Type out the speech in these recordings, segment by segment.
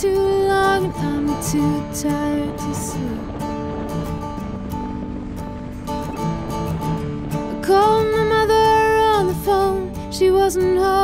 too long and I'm too tired to sleep. I called my mother on the phone, she wasn't home.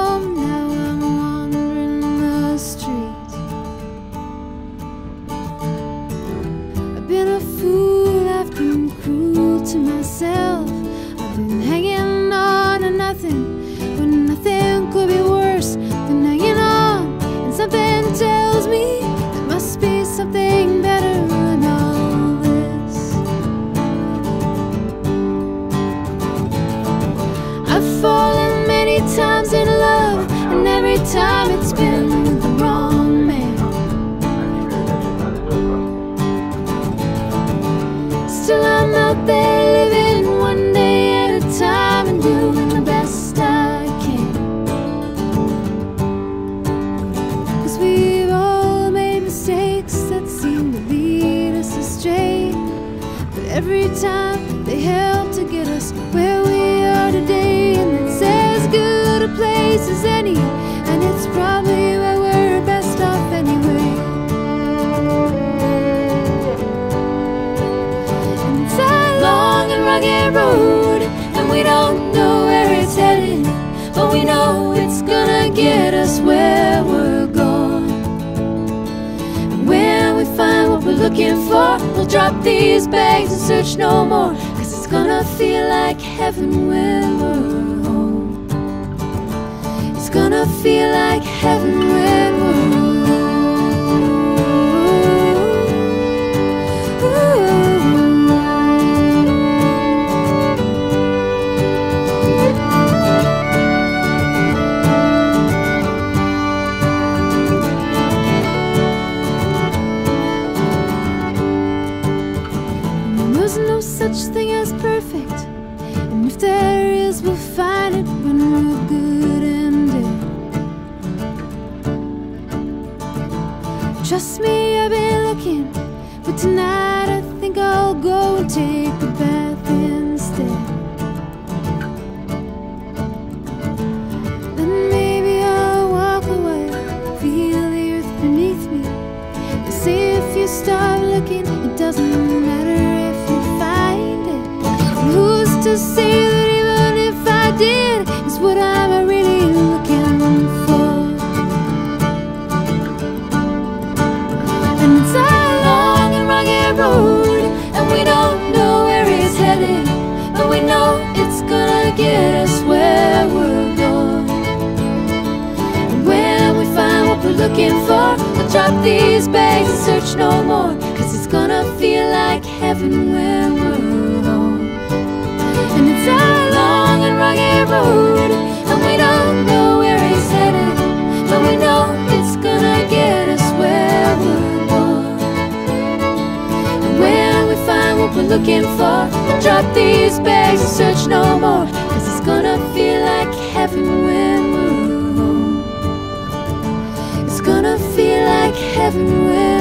Get us where we're going. And when we find what we're looking for, we'll drop these bags and search no more, cause it's gonna feel like heaven when we're home. It's gonna feel like heaven when such thing as perfect, and if there is, we'll find it when we're good and dead. Trust me, I've been looking, but tonight looking for, we'll drop these bags and search no more. Cause it's gonna feel like heaven when we're home. And it's a long and rugged road, and we don't know where it's headed, but we know it's gonna get us where we're going. And when we find what we're looking for, we'll drop these bags and search no more. Cause it's gonna feel like heaven when heaven when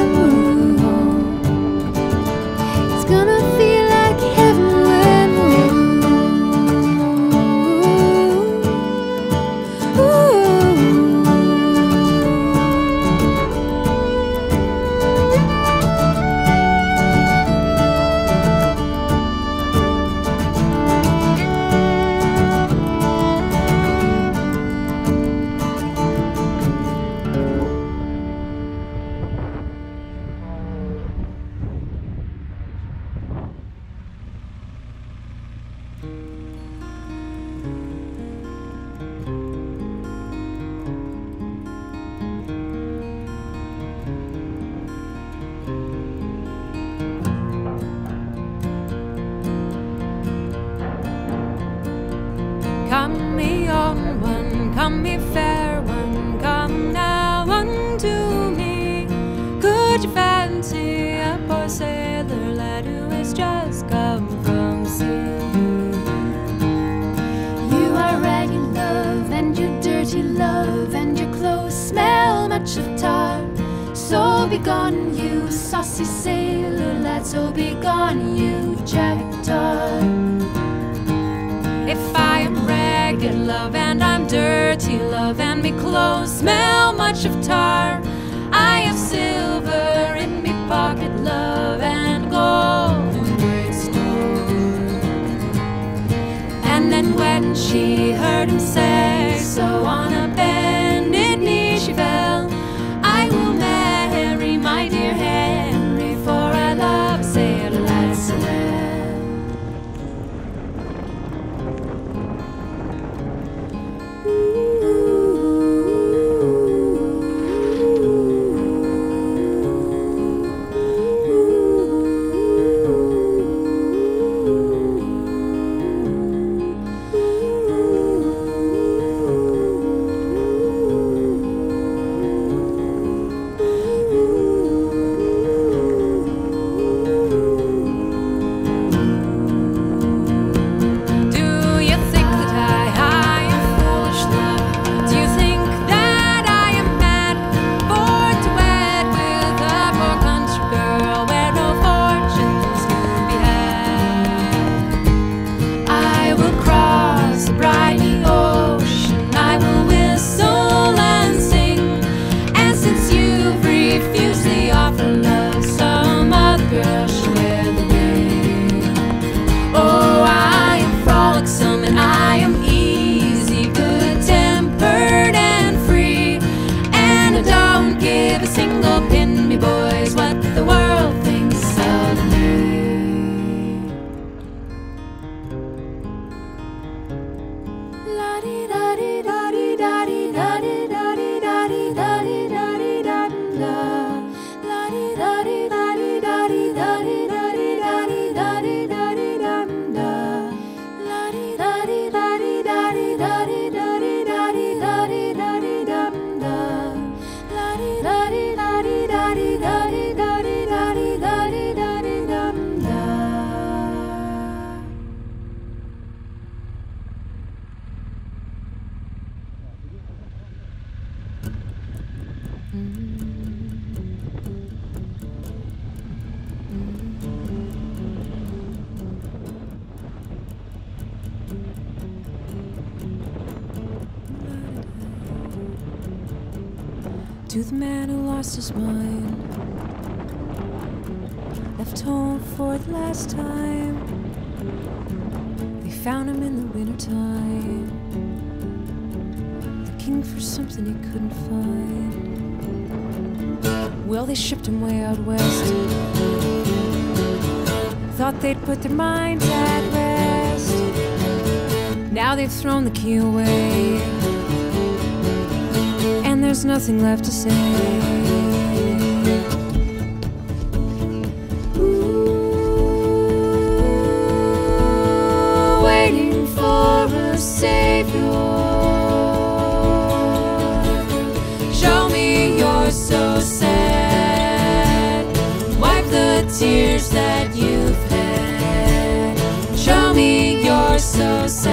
be gone, you saucy sailor lads, oh be gone, you jackdaw. If I am ragged, love, and I'm dirty, love, and me clothes smell much of tar, I have silver in me pocket, love, and gold in store. And then when she heard him say so on a bed. To the man who lost his mind, left home for the last time. They found him in the wintertime, looking for something he couldn't find. Well, they shipped them way out west. Thought they'd put their minds at rest. Now they've thrown the key away. And there's nothing left to say. save Tears that you've had. Show me you're so sad.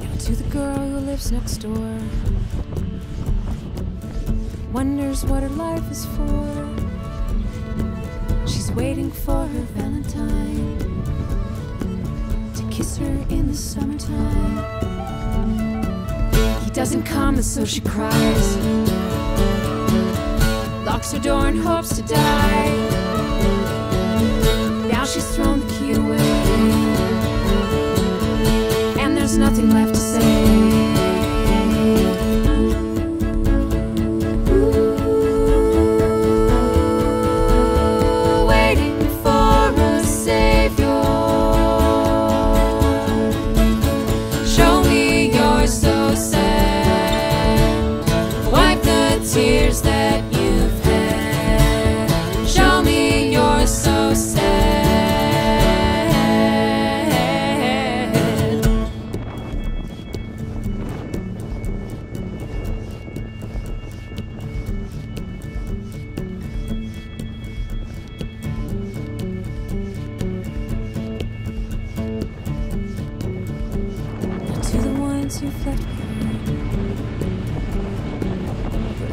Now to the girl who lives next door, wonders what her life is for. She's waiting for her Valentine kiss her in the summertime. He doesn't come, and so she cries. Locks her door and hopes to die. Now she's thrown the key away, and there's nothing left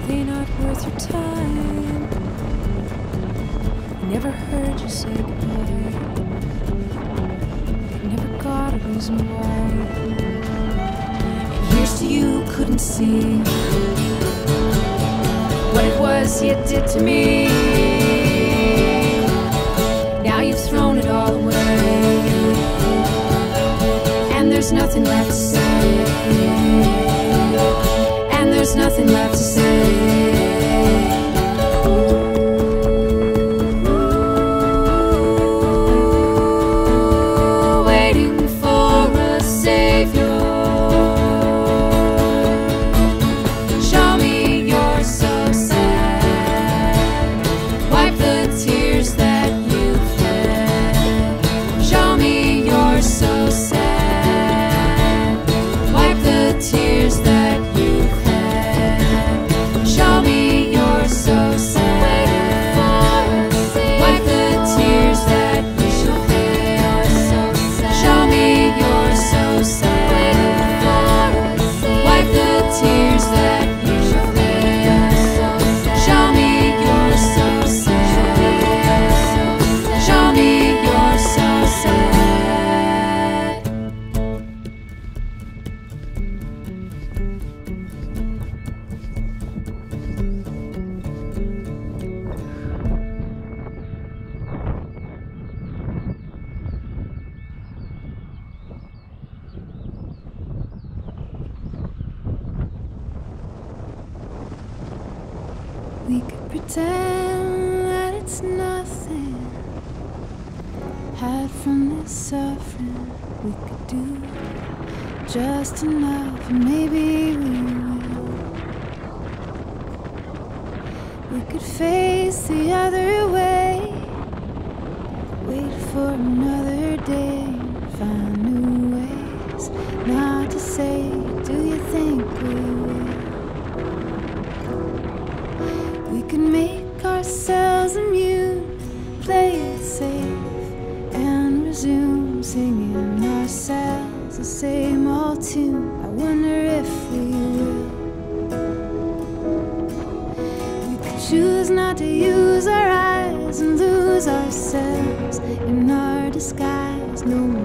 Really not worth your time. Never heard you say goodbye. Never got a reason why. Here's to you couldn't see what it was you did to me. Now you've thrown it all away, and there's nothing left to say. Nothing left to say. Ourselves immune, play it safe, and resume singing ourselves the same old tune. I wonder if we will. We could choose not to use our eyes and lose ourselves in our disguise. No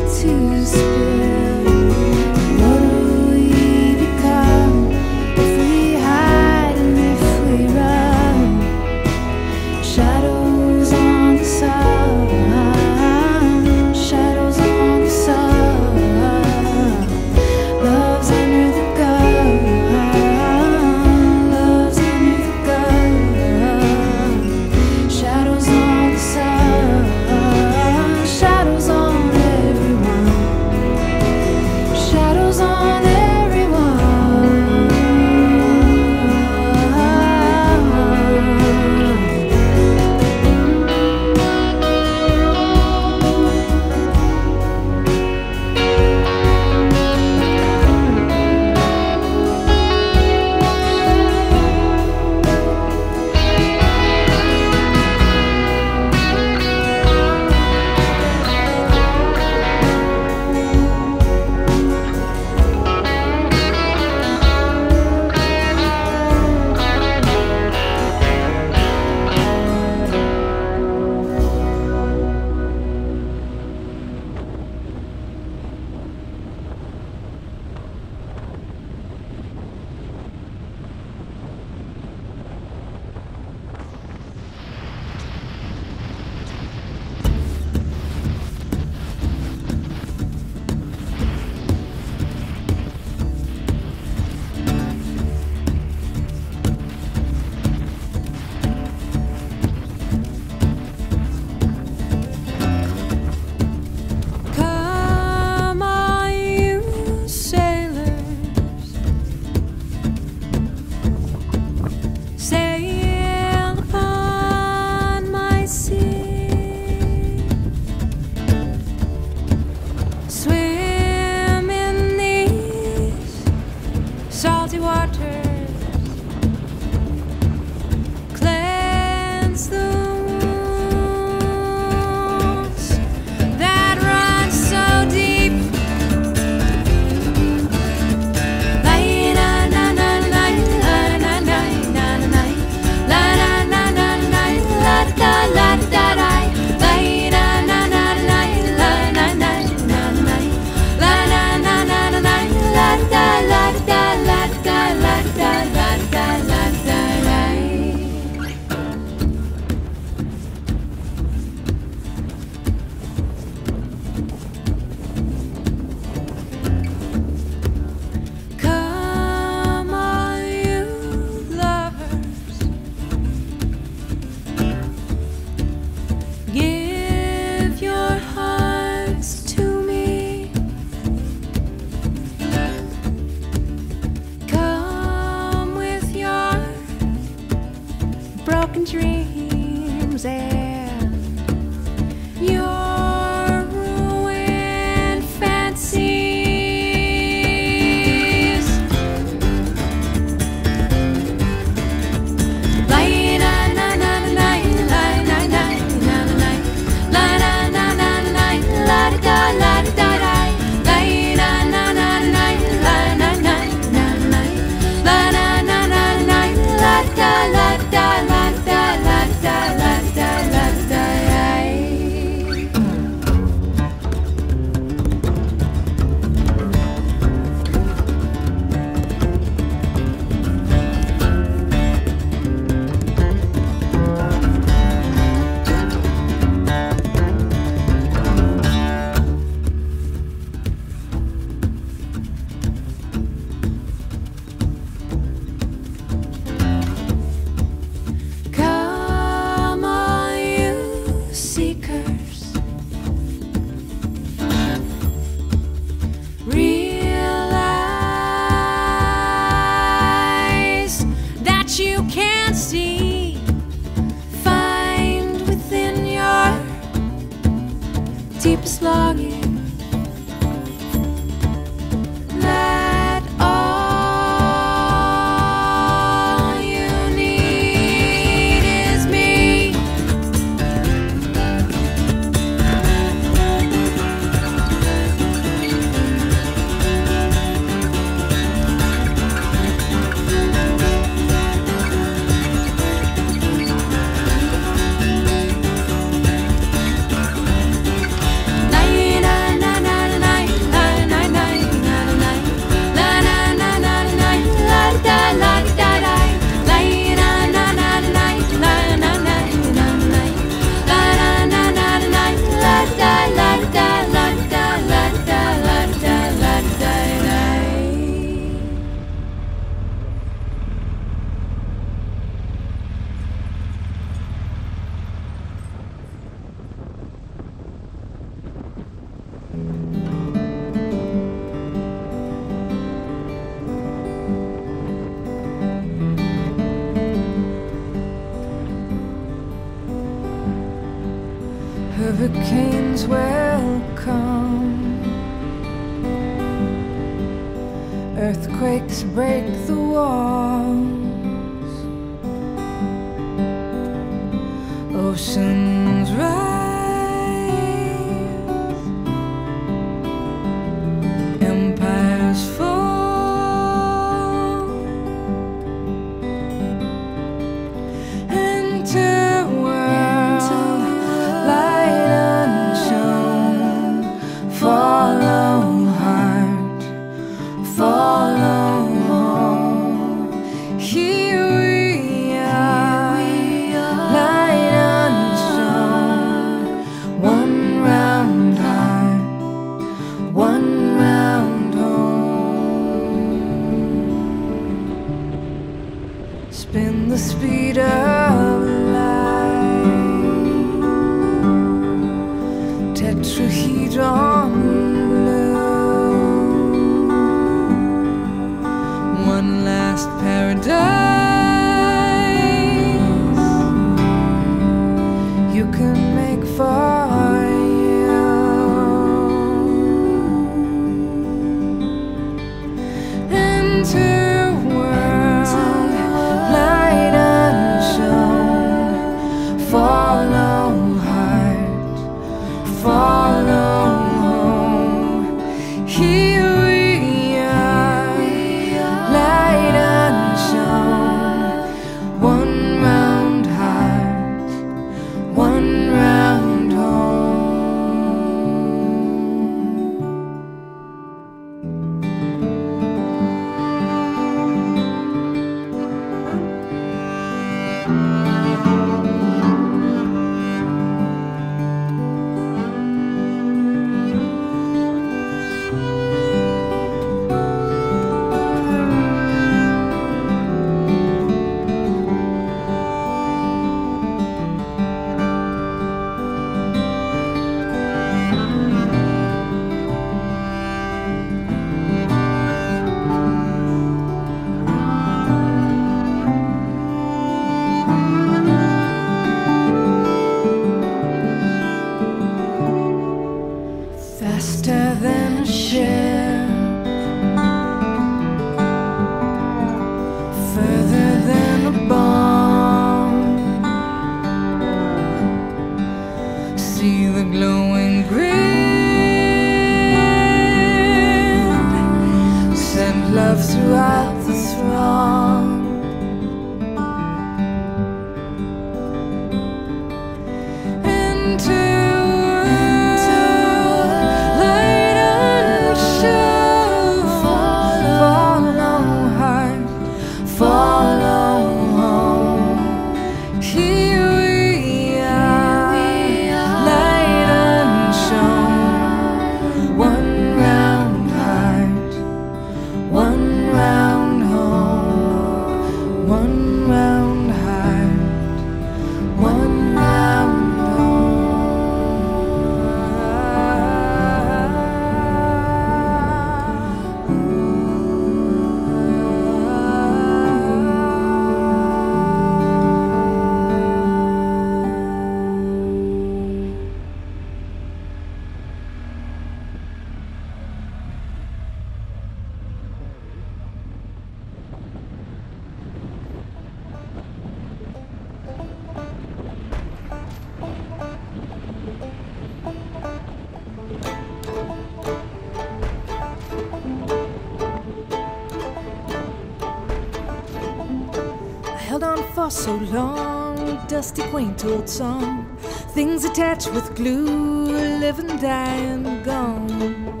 for so long. Dusty, quaint old song. Things attached with glue, live and die and gone.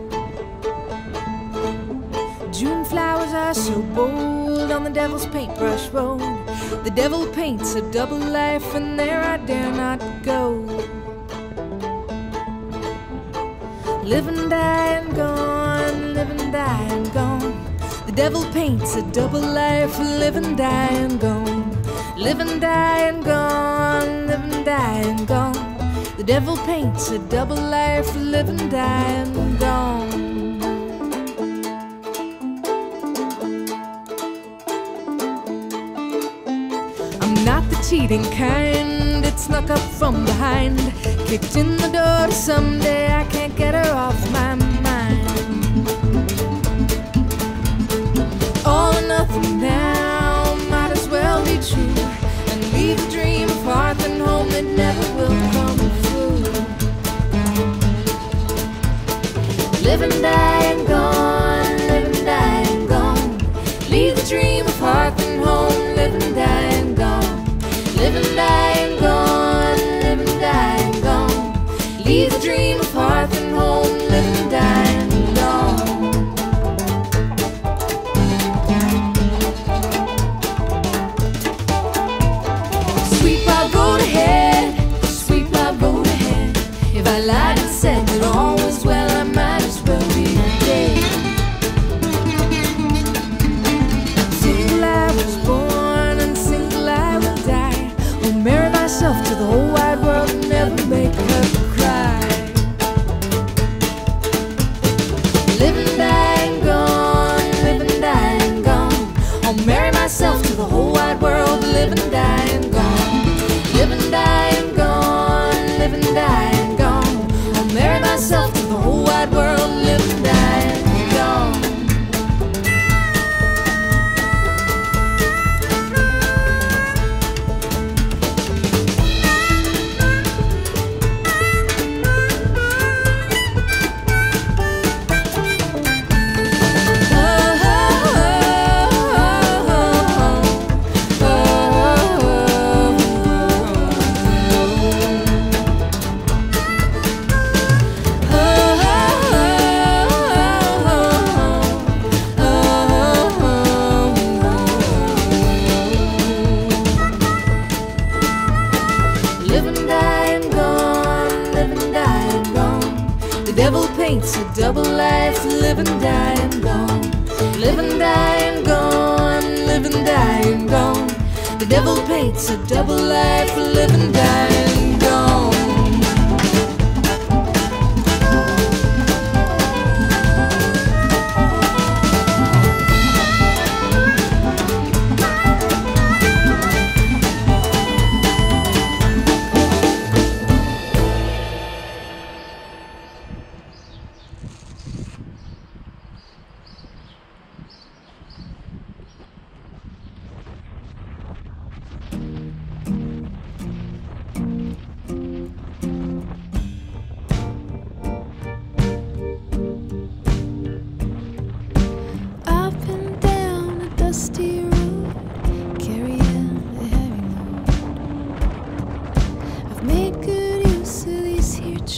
June flowers are so bold on the devil's paintbrush road. The devil paints a double life, and there I dare not go. Live and die and gone, live and die and gone. The devil paints a double life, live and die and gone. Live and die and gone, live and die and gone. The devil paints a double life, live and die and gone. I'm not the cheating kind, it snuck up from behind. Kicked in the door someday, I can't get her off my Live and die and gone, live and die and gone. Leave the dream.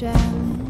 shadow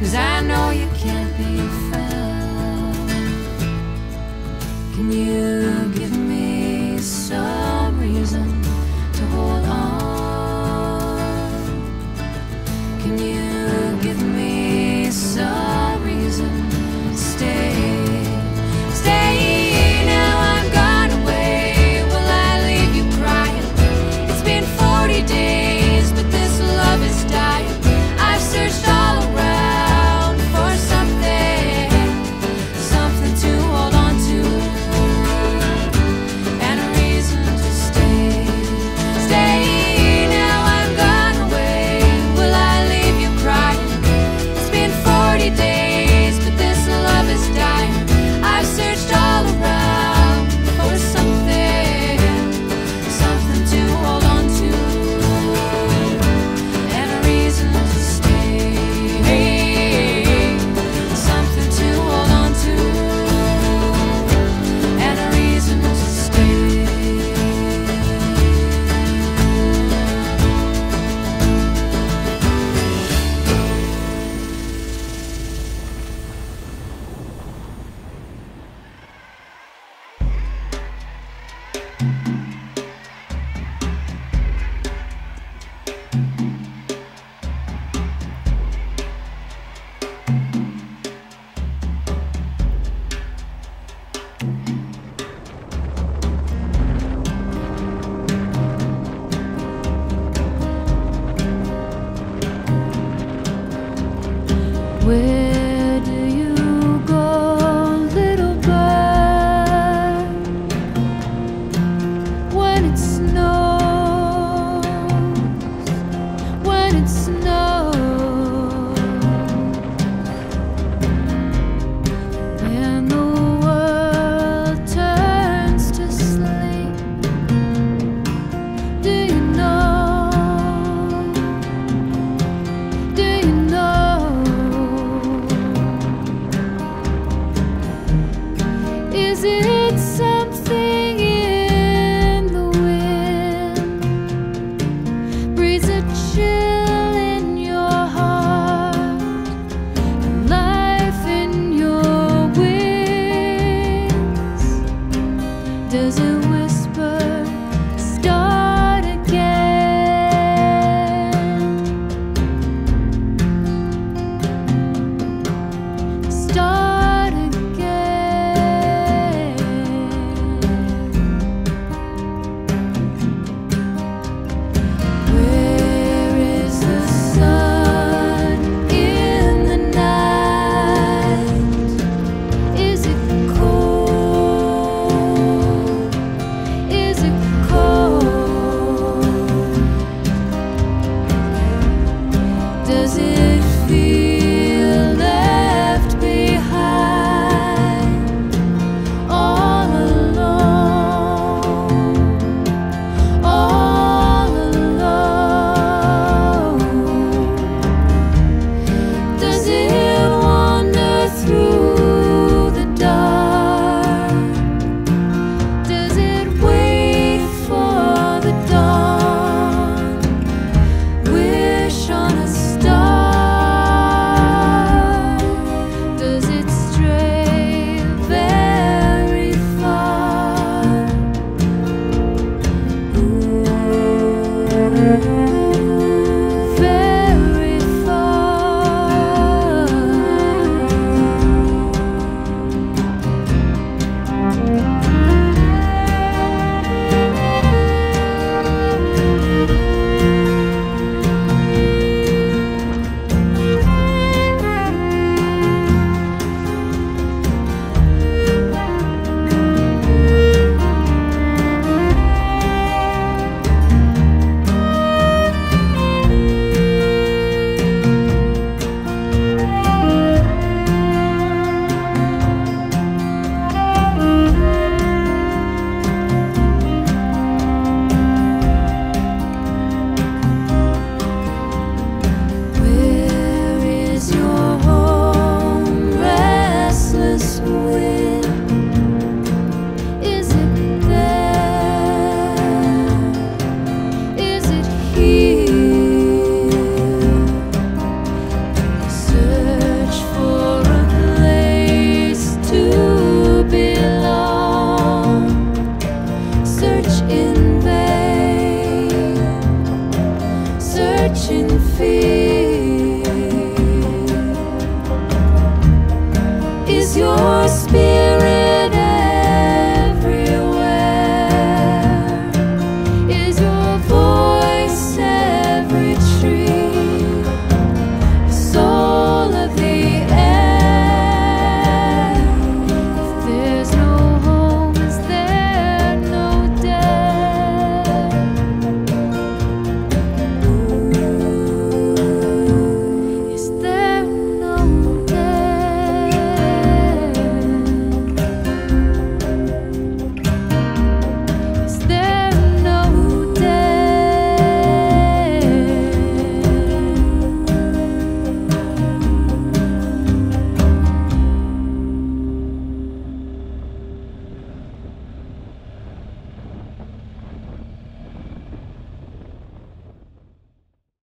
cause I know you. Can